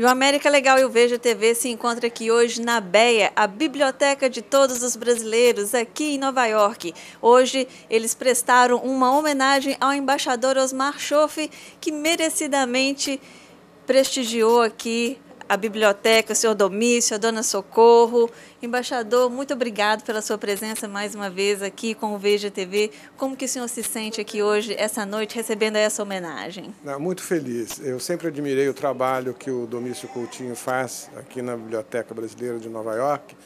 E o América Legal e o Veja TV se encontra aqui hoje na BEA, a Biblioteca de Todos os Brasileiros, aqui em Nova York. Hoje eles prestaram uma homenagem ao embaixador Osmar Schoff, que merecidamente prestigiou aqui a biblioteca, o senhor Domício, a dona Socorro. Embaixador, muito obrigado pela sua presença mais uma vez aqui com o Veja TV. Como que o senhor se sente aqui hoje, essa noite, recebendo essa homenagem? Muito feliz. Eu sempre admirei o trabalho que o Domício Coutinho faz aqui na Biblioteca Brasileira de Nova York.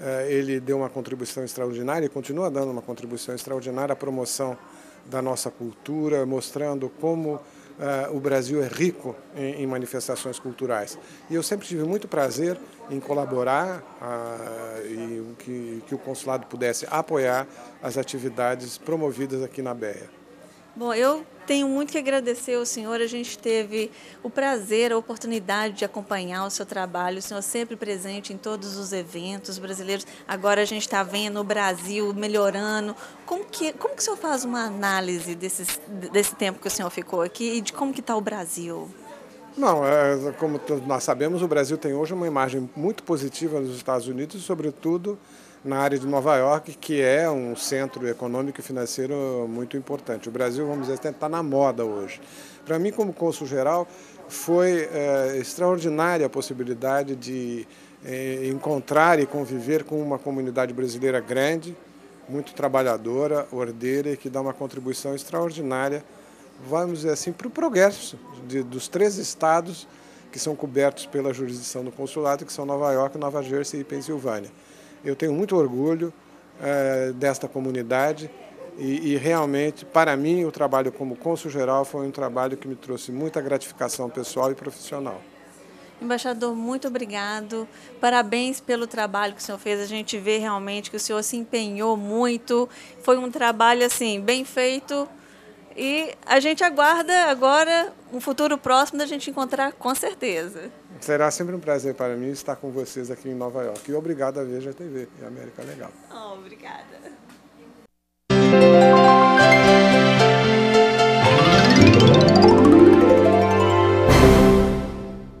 Eh, ele deu uma contribuição extraordinária e continua dando uma contribuição extraordinária à promoção da nossa cultura, mostrando como o Brasil é rico em, manifestações culturais. E eu sempre tive muito prazer em colaborar uh, e que, que o consulado pudesse apoiar as atividades promovidas aqui na BEA. Bom, eu tenho muito que agradecer ao senhor. A gente teve o prazer, a oportunidade de acompanhar o seu trabalho. O senhor sempre presente em todos os eventos brasileiros. Agora a gente está vendo o Brasil melhorando. Como que, como que o senhor faz uma análise desses, desse tempo que o senhor ficou aqui e de como que está o Brasil? Não, é, como nós sabemos, o Brasil tem hoje uma imagem muito positiva nos Estados Unidos, sobretudo na área de Nova York, que é um centro econômico e financeiro muito importante. O Brasil, vamos dizer, está na moda hoje. Para mim, como cônsul geral, foi é, extraordinária a possibilidade de é, encontrar e conviver com uma comunidade brasileira grande, muito trabalhadora, ordeira e que dá uma contribuição extraordinária, vamos dizer assim, para o progresso de, dos três estados que são cobertos pela jurisdição do consulado, que são Nova York, Nova Jersey e Pensilvânia. Eu tenho muito orgulho é, desta comunidade e, e, realmente, para mim, o trabalho como cônsul geral foi um trabalho que me trouxe muita gratificação pessoal e profissional. Embaixador, muito obrigado. Parabéns pelo trabalho que o senhor fez. A gente vê realmente que o senhor se empenhou muito. Foi um trabalho assim bem feito. E a gente aguarda agora um futuro próximo da gente encontrar com certeza. Será sempre um prazer para mim estar com vocês aqui em Nova York. E obrigado a Veja TV e América Legal. Oh, obrigada. Música